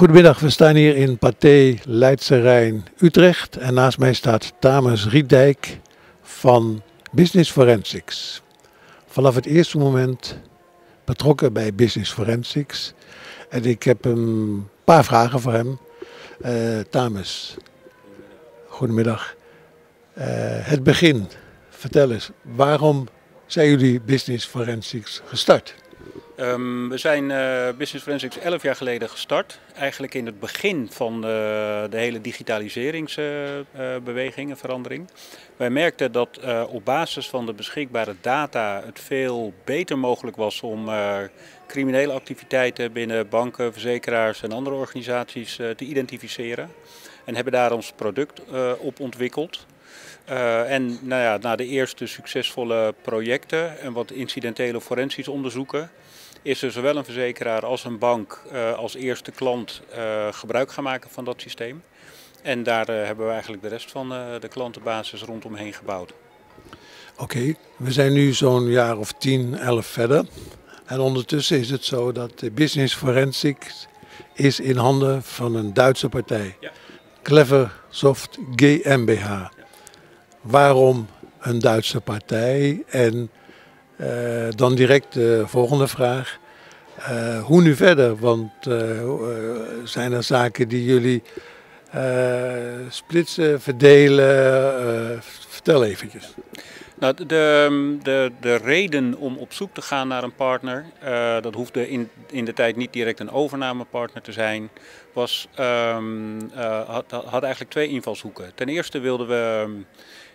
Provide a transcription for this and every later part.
Goedemiddag, we staan hier in Pathé Leidse Rijn Utrecht en naast mij staat Tamus Riedijk van Business Forensics. Vanaf het eerste moment betrokken bij Business Forensics en ik heb een paar vragen voor hem. Uh, goedemiddag. Uh, het begin, vertel eens, waarom zijn jullie Business Forensics gestart? Um, we zijn uh, Business Forensics 11 jaar geleden gestart. Eigenlijk in het begin van uh, de hele digitaliseringsbeweging en verandering. Wij merkten dat eh, op basis van de beschikbare data het veel beter mogelijk was om criminele activiteiten binnen banken, verzekeraars en andere organisaties te identificeren. En hebben daar ons product op ontwikkeld. En nou ja, na de eerste succesvolle projecten en wat incidentele forensisch onderzoeken, is er zowel een verzekeraar als een bank uh, als eerste klant uh, gebruik gaan maken van dat systeem. En daar hebben we eigenlijk de rest van de klantenbasis rondomheen gebouwd. Oké, okay, we zijn nu zo'n jaar of 10, 11 verder. En ondertussen is het zo dat de Business Forensics is in handen van een Duitse partij. Ja. Cleversoft GmbH. Ja. Waarom een Duitse partij? En dan direct de volgende vraag. Uh, hoe nu verder? Want uh, zijn er zaken die jullie splitsen, verdelen? vertel eventjes. Nou, de, de, de reden om op zoek te gaan naar een partner, dat hoefde in, in de tijd niet direct een overnamepartner te zijn, was, um, had, had eigenlijk twee invalshoeken. Ten eerste wilden we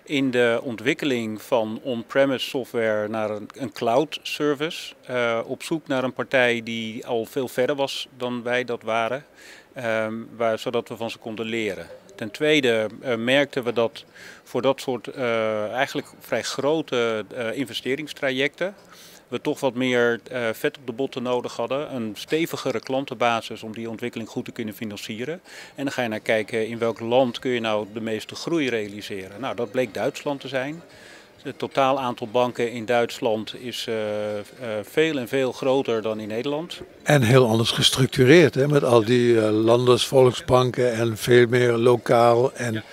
in de ontwikkeling van on-premise software naar een, cloud service. Uh, op zoek naar een partij die al veel verder was dan wij dat waren, um, waar, zodat we van ze konden leren. Ten tweede uh, merkten we dat voor dat soort uh, eigenlijk vrij grote investeringstrajecten we toch wat meer uh, vet op de botten nodig hadden. Een stevigere klantenbasis om die ontwikkeling goed te kunnen financieren. En dan ga je naar kijken in welk land kun je nou de meeste groei realiseren. Nou, dat bleek Duitsland te zijn. Het totaal aantal banken in Duitsland is uh, uh, veel en veel groter dan in Nederland. En heel anders gestructureerd, hè, met al die uh, landesvolksbanken en veel meer lokaal en ja.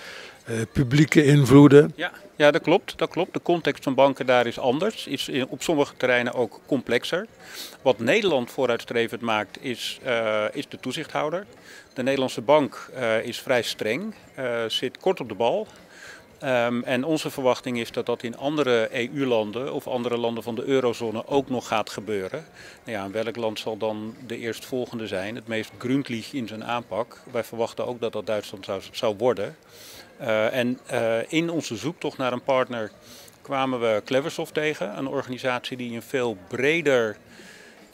Publieke invloeden. Ja. Ja, dat klopt, dat klopt. De context van banken daar is anders. Is op sommige terreinen ook complexer. Wat Nederland vooruitstrevend maakt, is, uh, is de toezichthouder. De Nederlandse bank uh, is vrij streng, zit kort op de bal. Um, en onze verwachting is dat dat in andere EU-landen of andere landen van de eurozone ook nog gaat gebeuren. Nou ja, welk land zal dan de eerstvolgende zijn? Het meest gründlich in zijn aanpak. Wij verwachten ook dat dat Duitsland zou, zou worden. Uh, en uh, in onze zoektocht naar een partner kwamen we Cleversoft tegen. Een organisatie die een veel breder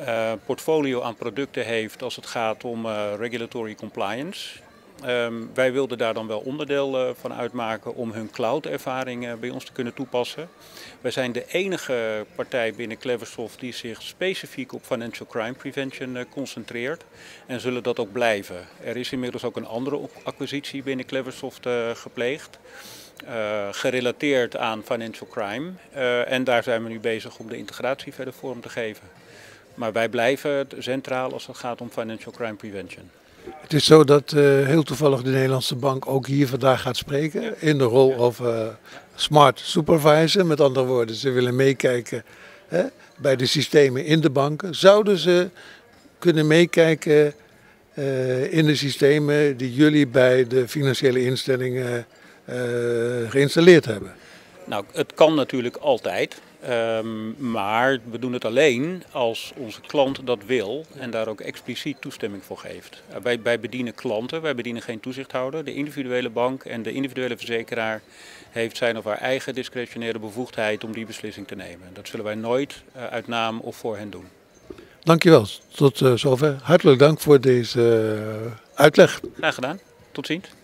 uh, portfolio aan producten heeft als het gaat om regulatory compliance. Um, wij wilden daar dan wel onderdeel uh, van uitmaken om hun cloud-ervaring uh, bij ons te kunnen toepassen. Wij zijn de enige partij binnen Cleversoft die zich specifiek op financial crime prevention uh, concentreert en zullen dat ook blijven. Er is inmiddels ook een andere acquisitie binnen Cleversoft gepleegd. gerelateerd aan financial crime. en daar zijn we nu bezig om de integratie verder vorm te geven. Maar wij blijven centraal als het gaat om financial crime prevention. Het is zo dat uh, heel toevallig de Nederlandse bank ook hier vandaag gaat spreken in de rol of uh, smart supervisor. Met andere woorden, ze willen meekijken hè, bij de systemen in de banken. Zouden ze kunnen meekijken uh, in de systemen die jullie bij de financiële instellingen geïnstalleerd hebben? Nou, het kan natuurlijk altijd. Um, maar we doen het alleen als onze klant dat wil en daar ook expliciet toestemming voor geeft. Uh, wij, wij, bedienen klanten, wij bedienen geen toezichthouder. De individuele bank en de individuele verzekeraar heeft zijn of haar eigen discretionaire bevoegdheid om die beslissing te nemen. Dat zullen wij nooit uh, uit naam of voor hen doen. Dankjewel. Tot uh, zover. Hartelijk dank voor deze uitleg. Graag gedaan. Tot ziens.